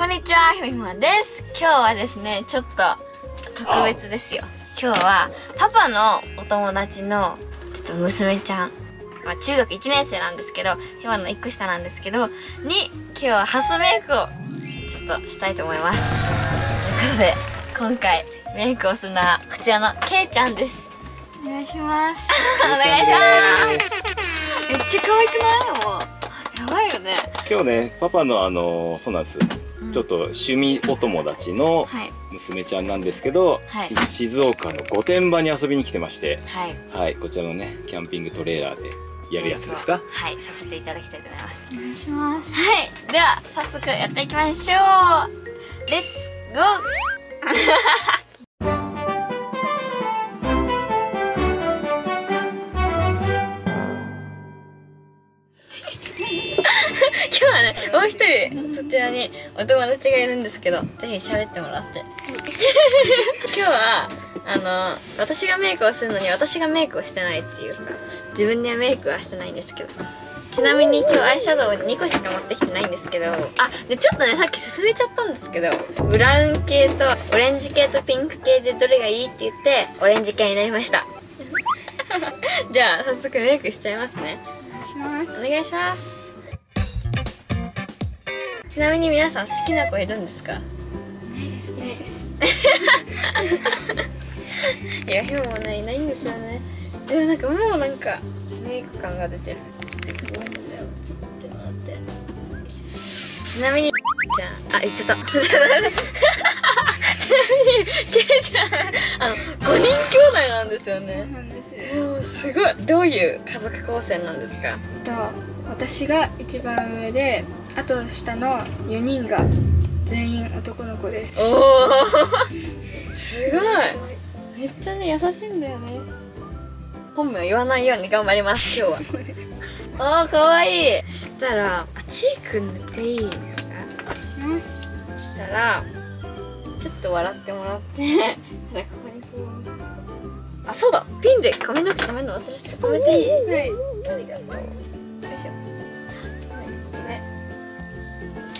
こんにちは、ひみまです。今日はですね、ちょっと特別ですよ。今日はパパのお友達のちょっと娘ちゃん、まあ、中学1年生なんですけど、ひまの1個下なんですけど、に今日は初メイクをちょっとしたいと思います。ということで、今回メイクをするのはこちらのけいちゃんです。お願いします。お願いします。めっちゃ可愛くない？もう。やばいよね。今日ねパパのあのそうなんです、ちょっと趣味お友達のはい。娘ちゃんなんですけど、はい静岡の御殿場に遊びに来てましてはい。はいこちらのねキャンピングトレーラーでやるやつですか？はい、させていただきたいと思います。お願いします。はい。では、早速やっていきましょう。レッツゴーもう一人そちらにお友達がいるんですけど、ぜひ喋ってもらって。今日は、あの、私がメイクをするのに私がメイクをしてないっていうか、自分でメイクはしてないんですけど、ちなみに今日アイシャドウを2個しか持ってきてないんですけど、あ、で、ちょっとね、さっき進めちゃったんですけど、ブラウン系とオレンジ系とピンク系でどれがいいって言って、オレンジ系になりました。じゃあ、早速メイクしちゃいますね。お願いします。ちなみに皆さん好きな子いるんですか？ないですね。いや、ヒもね、いないんですよね。でもなんかもうなんか、メイク感が出てる。ちょっと待ってもらって。ちなみに、じゃあ、あ、言ってた。ちなみに、ケイちゃん、あの、5人兄弟なんですよそうね。なんです。もうすごい。どういう家族構成なんですか？と私が一番上で、あと下の4人が全員男の子です。おおすごい。めっちゃね優しいんだよね。本名言わないように頑張ります今日は。あーかわいい。したらあチーク塗っていいですかします。したらちょっと笑ってもらって。なんかここにこう。あそうだ。ピンで髪の毛留めるの忘れてた。留めていい？はい。ありがとう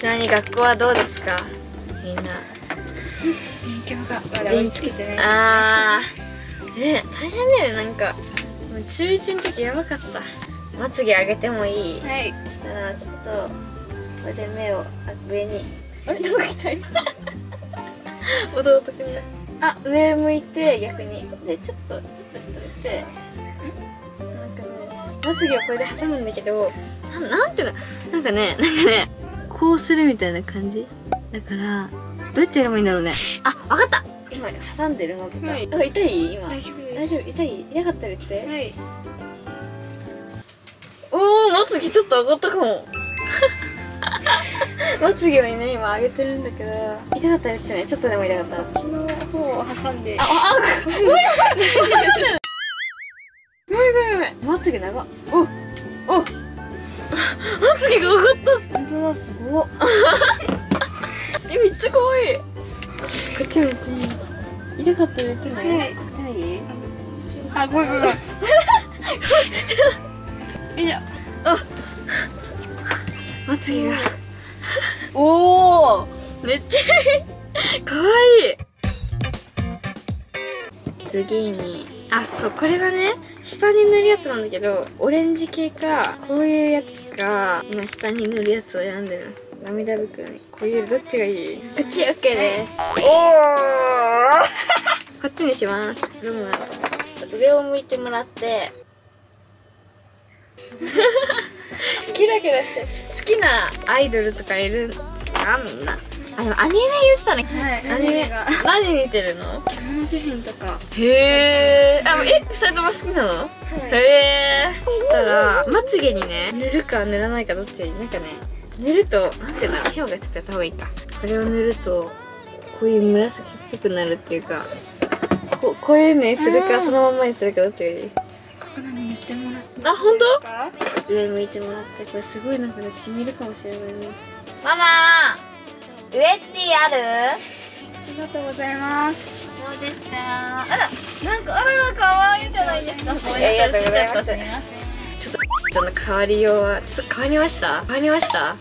ちなみに学校はどうですか？みんな。勉強が。まだ追いつけてないです、ね。あー。え大変だよ。なんかもう中1の時やばかった。まつげ上げてもいい？はい。そしたらちょっとこれで目をあ上に。あれ？どこ行きたい？弟くんがあ上向いて逆に。でちょっとちょっとしといて。なんかねまつげをこれで挟むんだけどなんなんていうかなんかねなんかねこうするみたいな感じ？だからどうやってやればいいんだろうね？あわかった！今挟んでるのとか、はい。あ痛い？今。大丈夫です。大丈夫？痛い？痛かったら言って、はい。おおまつげちょっと上がったかも。まつげはね今上げてるんだけど。痛かったら言ってね。ちょっとでも痛かった。らこっちの方を挟んで。ああごめんごめんごめん。ごめんまつげ長っ。おお。まつげが上がった。本当だ、すごっ。えめっちゃ可愛い。こっち向いていい痛かったら言ってね、はい痛い？あ、ごめんごめん。よ いしょあ。まつげが。おおめっちゃいい。かわいい。次に。あそうこれがね下に塗るやつなんだけどオレンジ系かこういうやつか今下に塗るやつを選んでる。涙袋に。こういうどっちがいい？こっち OK です。おお こっちにします。ロムは上を向いてもらって。キラキラして好きなアイドルとかいるんですか？みんなあでもアニメ言ってたね。はい。アニメ。が。何見てるの？獣事変とか。へえあえ二人とも好きなの？はい。へえしたらまつげにね。塗るか塗らないかどっち？なんかね塗るとなんていうんだろう表がちょっとやった方がいいか。これを塗るとこういう紫っぽくなるっていうかここういうのにするうんかそのまんまにするかどっちがいい？なのに塗ってもらって。あ本当？当？上向いてもらってこれすごいなんかねしみるかもしれないね。ママウエッティあるありがとうございます。どうですか？あらなんかあら可愛いじゃないですか。ありがとうございますちょっとちょっと変わりようはちょっと変わりました？変わりました？はい。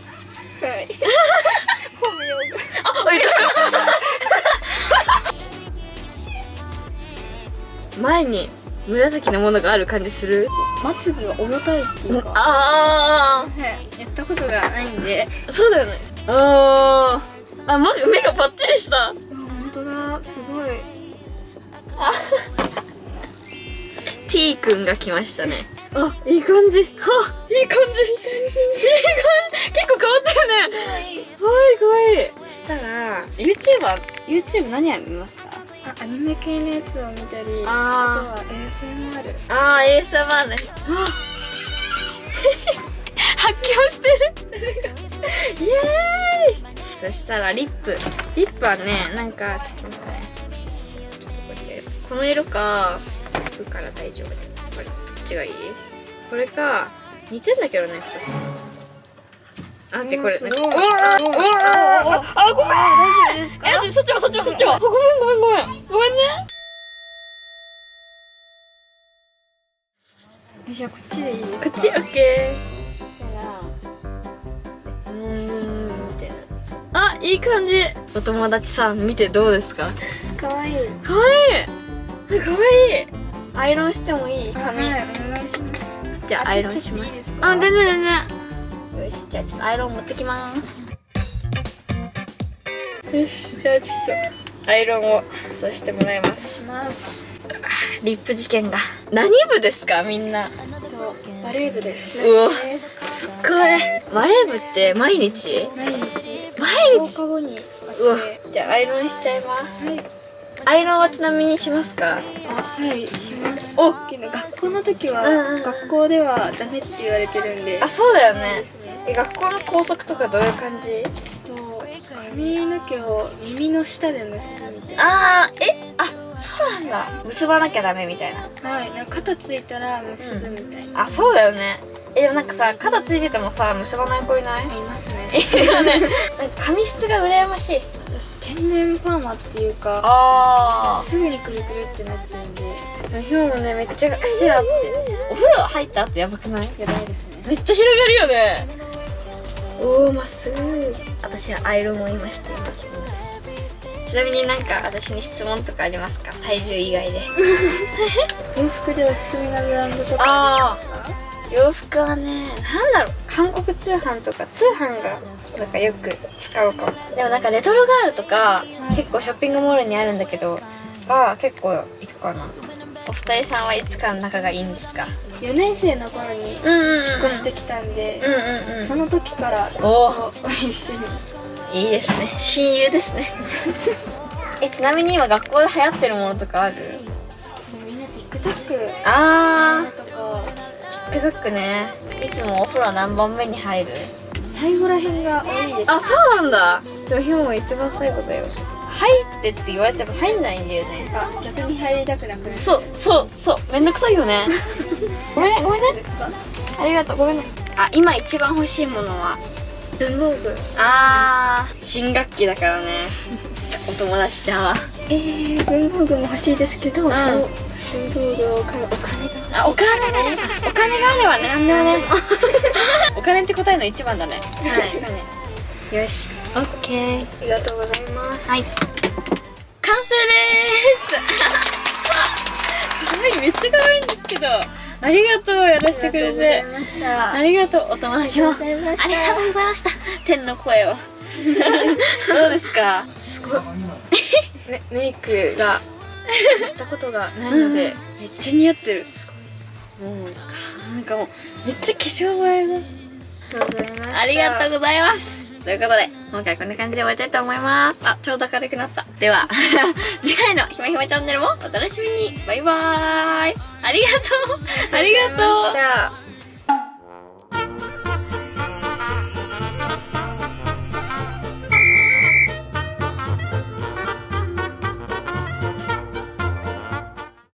本名があ前に紫のものがある感じする？まつげは重たいっていうか。ああやったことがないんで。そうだよね。あああマジ目がパッチリした。あ本当だ。すごい。T 君が来ましたね。あいい感じ。あいい感じ。いい感じ。いい感じ結構変わったよね。かわいいかわい。いそしたら YouTuber YouTube 何や見ますか？あアニメ系のやつを見たりああとは ASMR ああ ASMR ね。あ 発狂してる。イエーイそしたらリップ。リップはねなんかちょっと待って。ねちょっとこっちやるこの色か服から大丈夫だよ。これどっちがいい？これか似てんだけどね2つあ待ってこれすごい。なんかうわーうわーああごめん大丈夫ですえ待ってそっちもそっちもそっちもあごめんごめんごめんごめんねじゃあこっちでいいですかこっちオッケーそしたらうーんいい感じ。お友達さん見てどうですか？かわい。いかわい。いえかわい。いアイロンしてもいい？あ髪、はいお願いします。じゃああアイロンします。あ全然全然。よしじゃあちょっとアイロン持ってきます。よしじゃあちょっとアイロンをさせてもらいます。します。リップ事件が。何部ですか？みんな。とバレー部です。うわ。です。すっごい。バレー部って毎日？毎日毎放課後にうわじゃあアイロンしちゃいます。はい。アイロンはちなみにしますか？あはいします。お。学校の時は、うんうんうん。学校ではダメって言われてるんで。あそうだよね。ね。え学校の校則とかどういう感じ？と髪の毛を耳の下で結ぶみたいな。あーえ？あそうなんだ。結ばなきゃダメみたいな。はいなんか肩ついたら結ぶみたいな、あそうだよねえでもなんかさ肩ついててもさ結ばない子いない？あいますね。なんか髪質が羨ましい。私天然パーマっていうかあすぐにくるくるってなっちゃうんであヒョンもねめっちゃ癖あって。お風呂入った後やばくない？やばいですね。めっちゃ広がるよね。おおまっすぐ。私はアイロンを今しています。ちなみになんか私に質問とかありますか？体重以外で。洋服でおすすめなブランドとか。ああ洋服はねなんだろう。韓国通販とか通販がなんかよく使うかも。でもなんかレトロガールとか、い。結構ショッピングモールにあるんだけどが結構行くかな。お二人さんはいつから仲がいいんですか？4年生の頃に引っ越してきたんで、うんうんうん。その時からおと一緒に。いいですね。親友ですね。えちなみに今学校で流行ってるものとかある？みんな TikTok あとかー TikTok ね。いつもお風呂何番目に入る？最後らへんが多いです。あそうなんだ。でもヒョンは一番最後だよ。入ってって言われても入んないんだよね。あ逆に入りたくなくなっそうそうそう。めんどくさいよね。ごめんねごめんね。ありがとう。ごめんね。あ今一番欲しいものは文房具。あー新学期だからねお友達ちゃんは。えー、文房具も欲しいですけど、う文房具を買うお金が。あお金ね。お金があればね。何でもね。お金って答えの一番だね。確かに。よし。オッケー。ありがとうございます。はい。完成です。可愛いめっちゃ可愛いんですけど。ありがとうやらせてくれて。あありがとうお友達もありがとうございました。ありがとうございました。天の声をどうですか？すごいメメイクがやったことがないので、めっちゃ似合ってるもうなんかもうめっちゃ化粧映えがありがとうございましたありがとうございますということで、今回こんな感じで終わりたいと思います。あ、ちょうど明るくなった。では、次回のひまひまチャンネルもお楽しみに。バイバーイ。ありがとう。ありがとう。